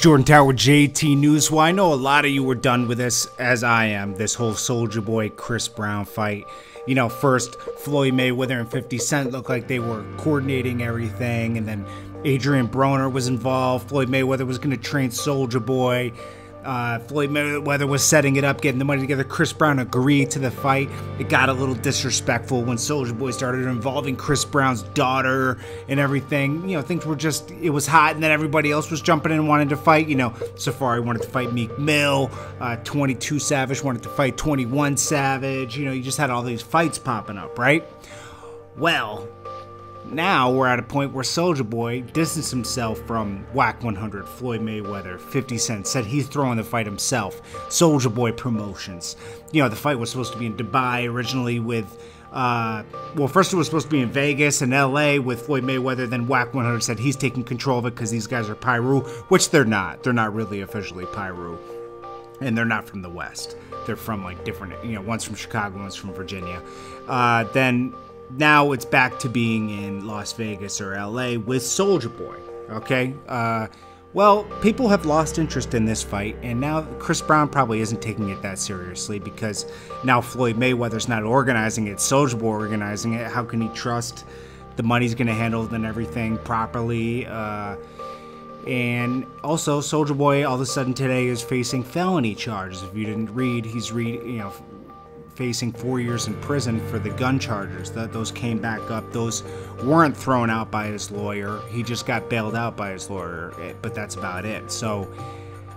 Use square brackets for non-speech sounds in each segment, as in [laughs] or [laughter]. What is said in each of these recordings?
Jordan Tower JT News. Well, I know a lot of you were done with this, as I am. This whole Soulja Boy Chris Brown fight. You know, first Floyd Mayweather and 50 Cent looked like they were coordinating everything, and then Adrien Broner was involved. Floyd Mayweather was going to train Soulja Boy. Uh, Floyd Mayweather was setting it up, getting the money together. Chris Brown agreed to the fight. It got a little disrespectful when Soulja Boy started involving Chris Brown's daughter and everything. You know, things were just, it was hot, and then everybody else was jumping in and wanted to fight. You know, Safaree wanted to fight Meek Mill, uh, 22 Savage wanted to fight 21 Savage. You know, you just had all these fights popping up, right? Well, now we're at a point where Soulja Boy distanced himself from Wack 100, Floyd Mayweather, 50 Cent, said he's throwing the fight himself. Soulja Boy Promotions. You know, the fight was supposed to be in Dubai originally with. Uh, well, first it was supposed to be in Vegas and LA with Floyd Mayweather. Then Wack 100 said he's taking control of it because these guys are Piru, which they're not. They're not really officially Piru. And they're not from the West. They're from like different, you know, one's from Chicago, one's from Virginia. Uh, then now it's back to being in Las Vegas or LA with Soulja Boy. Okay? Uh, well, people have lost interest in this fight, and now Chris Brown probably isn't taking it that seriously because now Floyd Mayweather's not organizing it, Soulja Boy organizing it. How can he trust the money's going to handle and everything properly? Uh, and also, Soulja Boy all of a sudden today is facing felony charges. If you didn't read, he's read, you know, facing four years in prison for the gun charges. That those came back up. Those weren't thrown out by his lawyer. He just got bailed out by his lawyer. Eh, but that's about it. So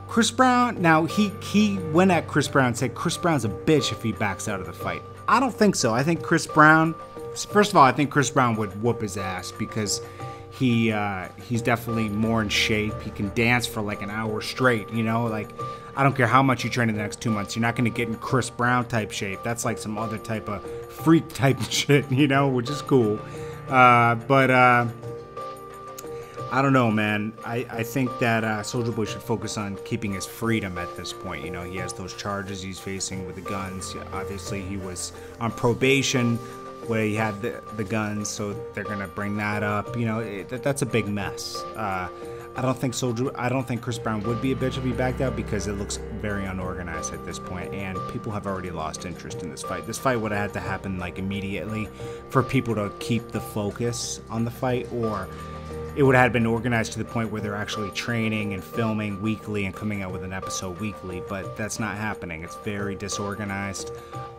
Chris Brown. Now he he went at Chris Brown and said Chris Brown's a bitch if he backs out of the fight. I don't think so. I think Chris Brown. First of all, I think Chris Brown would whoop his ass because he uh, he's definitely more in shape. He can dance for like an hour straight. You know, like I don't care how much you train in the next two months, you're not going to get in Chris Brown type shape. That's like some other type of freak type [laughs] shit, you know, which is cool. Uh, but uh, I don't know, man. I, I think that uh, Soulja Boy should focus on keeping his freedom at this point. You know, he has those charges he's facing with the guns. Obviously, he was on probation where he had the, the guns, so they're gonna bring that up. You know, it, that's a big mess. Uh, I don't think Soulja. I don't think Chris Brown would be a bitch if he backed out because it looks very unorganized at this point, and people have already lost interest in this fight. This fight would have had to happen like immediately for people to keep the focus on the fight, or it would have been organized to the point where they're actually training and filming weekly and coming out with an episode weekly, but that's not happening. It's very disorganized.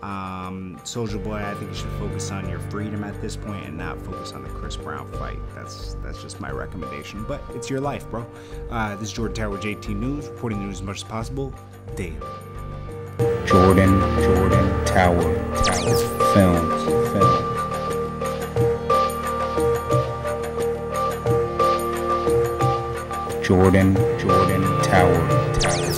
Um, Soulja Boy, I think you should focus on your freedom at this point and not focus on the Chris Brown fight. That's that's just my recommendation. But it's your life, bro. Uh, this is Jordan Tower, JT News, reporting the news as much as possible daily. Jordan, Jordan Tower, Tower, films, films. Jordan, Jordan Tower, Tower.